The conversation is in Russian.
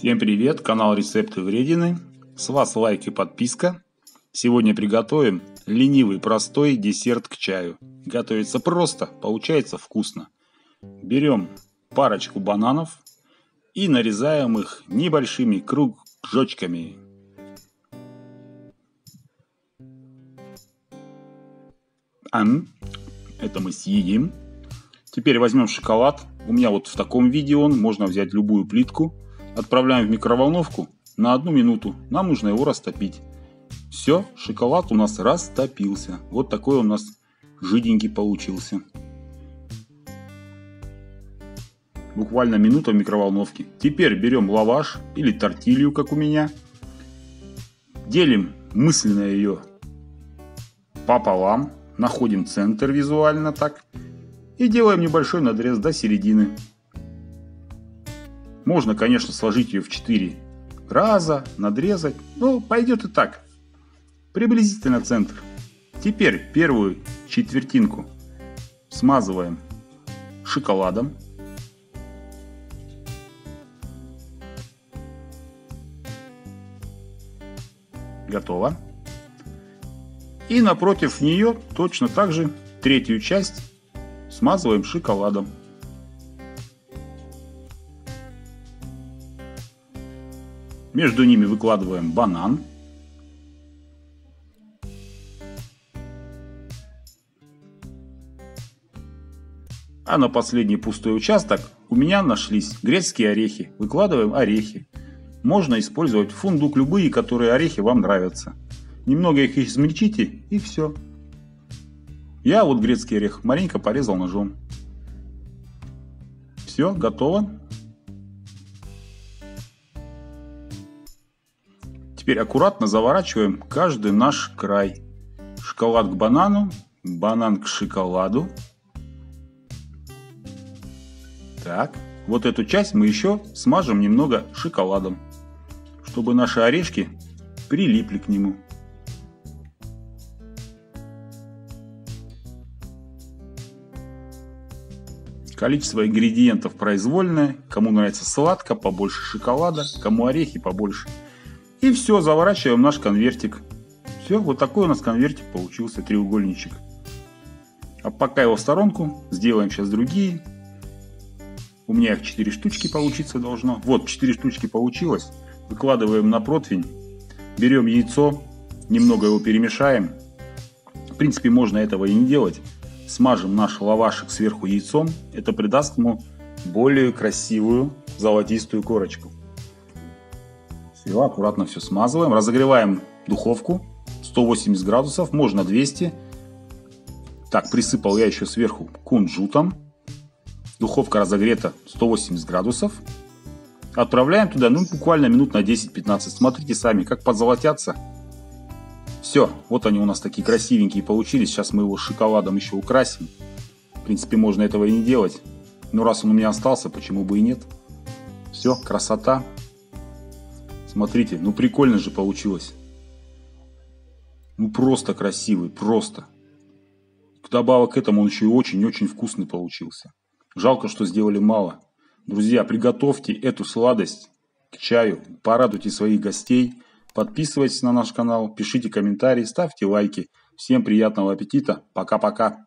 Всем привет, канал Рецепты Вредины. С вас лайк и подписка. Сегодня приготовим ленивый простой десерт к чаю. Готовится просто, получается вкусно. Берем парочку бананов и нарезаем их небольшими кружочками. Ам, это мы съедим. Теперь возьмем шоколад. У меня вот в таком виде он. Можно взять любую плитку. Отправляем в микроволновку на одну минуту. Нам нужно его растопить. Все, шоколад у нас растопился. Вот такой у нас жиденький получился. Буквально минута в микроволновке. Теперь берем лаваш или тортилью, как у меня. Делим мысленно ее пополам. Находим центр визуально так. И делаем небольшой надрез до середины. Можно, конечно, сложить ее в 4 раза, надрезать. Ну, пойдет и так. Приблизительно центр. Теперь первую четвертинку смазываем шоколадом. Готово. И напротив нее точно так же третью часть смазываем шоколадом. Между ними выкладываем банан. А на последний пустой участок у меня нашлись грецкие орехи. Выкладываем орехи. Можно использовать фундук любые, которые орехи вам нравятся. Немного их измельчите и все. Я вот грецкий орех маленько порезал ножом. Все, готово. Теперь аккуратно заворачиваем каждый наш край. Шоколад к банану, банан к шоколаду. Так, вот эту часть мы еще смажем немного шоколадом, чтобы наши орешки прилипли к нему. Количество ингредиентов произвольное. Кому нравится сладко, побольше шоколада, кому орехи побольше. И все, заворачиваем наш конвертик. Все, вот такой у нас конвертик получился, треугольничек. А пока его в сторонку, сделаем сейчас другие. У меня их 4 штучки получиться должно. Вот, 4 штучки получилось. Выкладываем на противень. Берем яйцо, немного его перемешаем. В принципе, можно этого и не делать. Смажем наш лавашек сверху яйцом. Это придаст ему более красивую золотистую корочку. Все, аккуратно все смазываем. Разогреваем духовку 180 градусов, можно 200. Так, присыпал я еще сверху кунжутом. Духовка разогрета 180 градусов. Отправляем туда, ну, буквально минут на 10-15. Смотрите сами, как позолотятся. Все, вот они у нас такие красивенькие получились. Сейчас мы его шоколадом еще украсим. В принципе, можно этого и не делать. Но раз он у меня остался, почему бы и нет. Все, красота. Смотрите, ну прикольно же получилось. Ну просто красивый, просто. Вдобавок к этому он еще и очень-очень вкусный получился. Жалко, что сделали мало. Друзья, приготовьте эту сладость к чаю, порадуйте своих гостей, подписывайтесь на наш канал, пишите комментарии, ставьте лайки. Всем приятного аппетита, пока-пока.